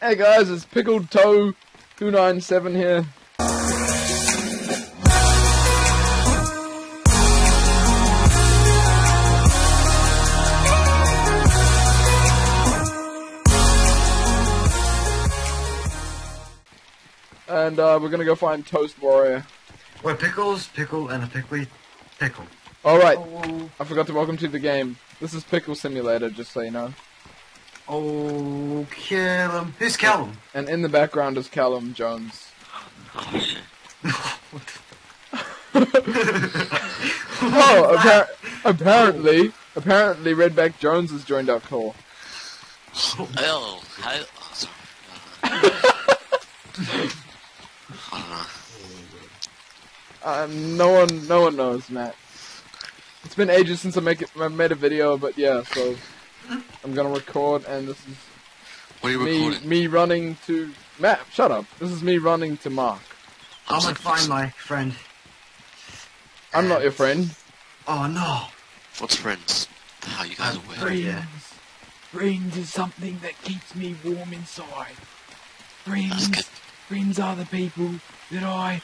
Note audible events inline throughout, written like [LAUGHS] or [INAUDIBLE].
Hey guys, it's Pickled Toe 297 here. And uh, we're gonna go find Toast Warrior. Wait, pickles, pickle, and a pickly pickle. Alright, Oh, I forgot to welcome to the game. This is Pickle Simulator, just so you know. Oh, Callum. Who's Callum? And in the background is Callum Jones. [LAUGHS] Oh shit. [LAUGHS] Oh, appar- apparently, apparently Redback Jones has joined our call. Oh, how, oh, sorry. I don't know. Um, no one, no one knows, Matt. It's been ages since I make it, I made a video, but yeah, so I'm gonna record, and this is What are you me, recording? me running to Matt. Shut up. This is me running to Mark. I'm I'm gonna find my friend. I'm not your friend. Oh no. What's friends? How you guys are weird. Friends. Friends is something that keeps me warm inside. Friends, friends are the people that I.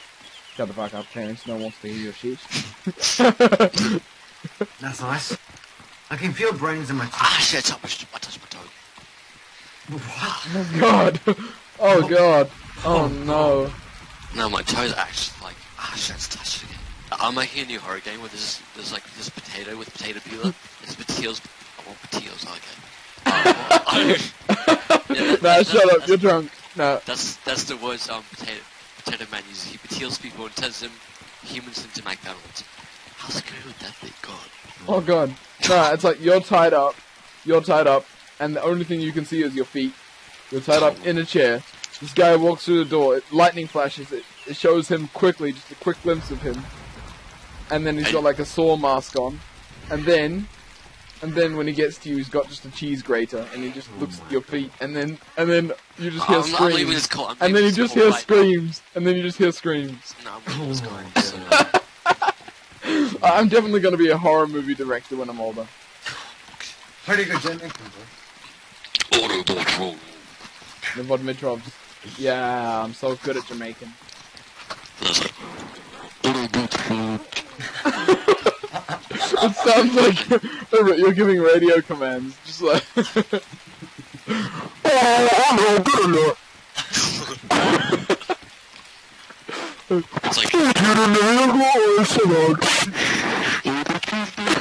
Shut the fuck up, Terrence. No one wants to hear your shit. [LAUGHS] That's nice. I can feel brains in my Ah teeth. shit, I touched, I touched my toe. What? oh god. Oh god. Oh no. No, my toe's are actually like, ah shit, it's touched again. I'm making a new horror game where there's, there's like this potato with potato peeler. There's potatoes, I want potatoes, okay. [LAUGHS] Yeah, that- nah, that- shut up. You're drunk. No. That's that's the words um potato potato man uses. He heals people and turns them humans into McDonald's. How's it going with that thing? God. Oh god. Nah, it's like you're tied up. You're tied up, and the only thing you can see is your feet. You're tied up in a chair. This guy walks through the door. It, lightning flashes. It, it shows him quickly, just a quick glimpse of him. And then he's got like a saw mask on. And then, and then when he gets to you, he's got just a cheese grater, and he just oh looks at your feet, and then, and then you just hear I'm, I'm leaving screams. this call. I'm And then you just hear screams, and then you just hear screams. No, I'm leaving this Oh call. My So, god. I- I'm definitely gonna be a horror movie director when I'm older. Pretty good Jamaican, bro. Autobot roll. The Vod Mitrovs. Yeah, I'm so good at Jamaican. Autobot roll. It sounds like [LAUGHS] you're giving radio commands, just like. oh, I'm not good enough. [LAUGHS] It's like,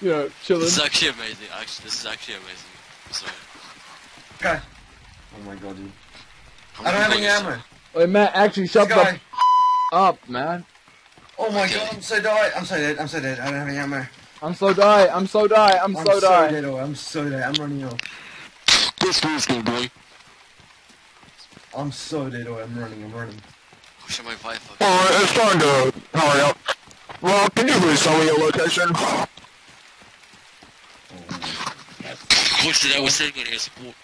you know, chilling. This is actually amazing. Actually, this is actually amazing. So, Okay. Oh my god, dude. I don't have any ammo. Wait, Matt, actually, shut This the up, man. Oh my Okay. god, I'm so dead. I'm so dead. I'm so dead. I don't have any ammo. I'm so die. I'm so die. I'm, I'm so die. dead. Oh, I'm so dead. I'm running off. this is good, boy. I'm so dead. Oh, I'm running. I'm running. Show my Wi-Fi. Alright, it's time to hurry up. Well, can you please tell me your location? Push it out. We're sitting in here support.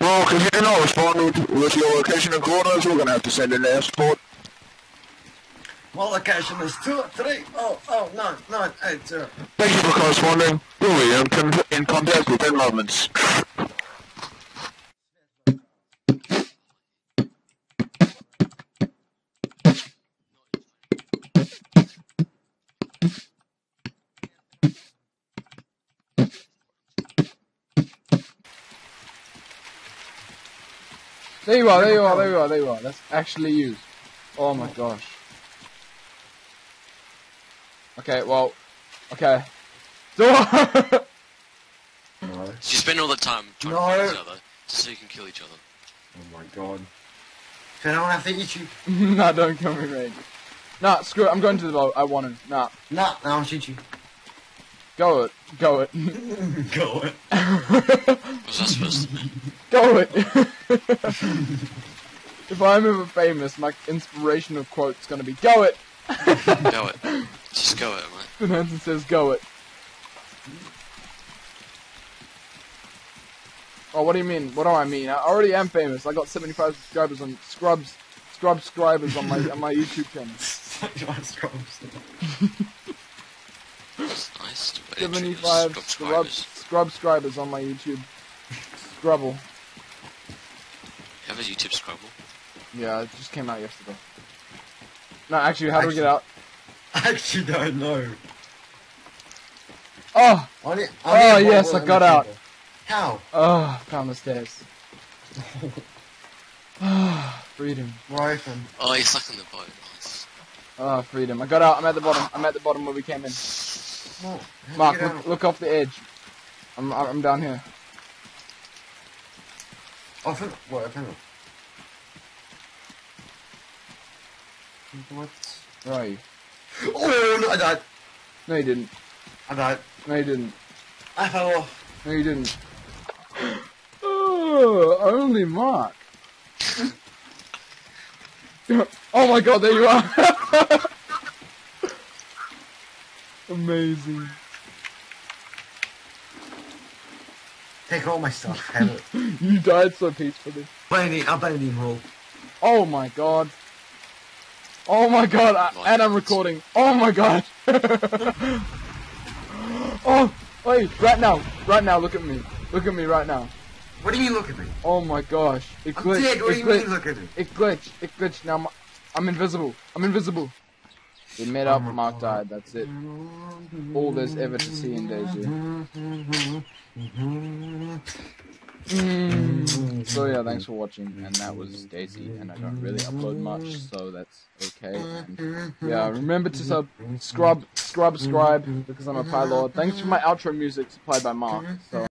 Well, if you do not respond with, with your location and coordinates, we're gonna have to send in air support. My location is two, three, oh, oh, nine, nine, eight, zero. Thank you for corresponding. We'll be in, con- in contact within moments. There you are. There you are. There you are. There you are. That's actually you. Oh my gosh. Okay. Well. Okay. Door. No. [LAUGHS] So you spend all the time trying to kill each other, just so you can kill each other. Oh my god. Can I don't have to eat you? nah, don't kill me, mate. Nah, screw it. I'm going to the boat. I want to. Nah, Nah, I don't shoot you. go it. Go it. [LAUGHS] Go it. What was that supposed to mean? [LAUGHS] go it. If I'm ever famous, my inspirational quote's gonna be "Go it." Go it. Just go it, mate. And Hanson says, "Go it." Oh, what do you mean? What do I mean? I already am famous. I got 75 subscribers on Scrubs, Scrub subscribers on my on my YouTube channel. That's nice. Way to treat 75 us Scrub subscribers. Scrub subscribers on my YouTube. Scrubble. You a YouTube Scrabble? Yeah, it just came out yesterday. No, actually, how do we get out? I actually don't know. Oh, I need, Oh, I need yes, I got out. people. How? oh, found the stairs. Ah, [LAUGHS] freedom. We're open. Oh, you're stuck in the boat. Nice. Ah, freedom. I got out. I'm at the bottom. I'm at the bottom where we came in. Well, how do Mark, look, look off the edge. I'm I'm down here. Oh, hang on. What? Hang What? Where are you? Oh, no, I died. No, you didn't. I died. No, you didn't. I fell off. No, you didn't. Oh, only Mark. [LAUGHS] oh my god, there you are. [LAUGHS] Amazing. Take all my stuff. Have [LAUGHS] it. You died so peacefully. Bane, I'll bane him all. Oh my god. Oh my god, I, and I'm recording. Oh my god. [LAUGHS] oh, wait, right now, right now, look at me. Look at me right now. What do you mean look at me? Oh my gosh. It I'm glitched. dead. What do it you glitched. mean look at me? It glitched. It glitched. Now I'm, I'm invisible. I'm invisible. We met up. Mark died. That's it. All there's ever to see in DayZ. Mm. So yeah, thanks for watching. And that was DayZ. And I don't really upload much, so that's okay. And yeah, remember to sub, scrub, scrub, scribe because I'm a pilot. Thanks for my outro music supplied by Mark. So.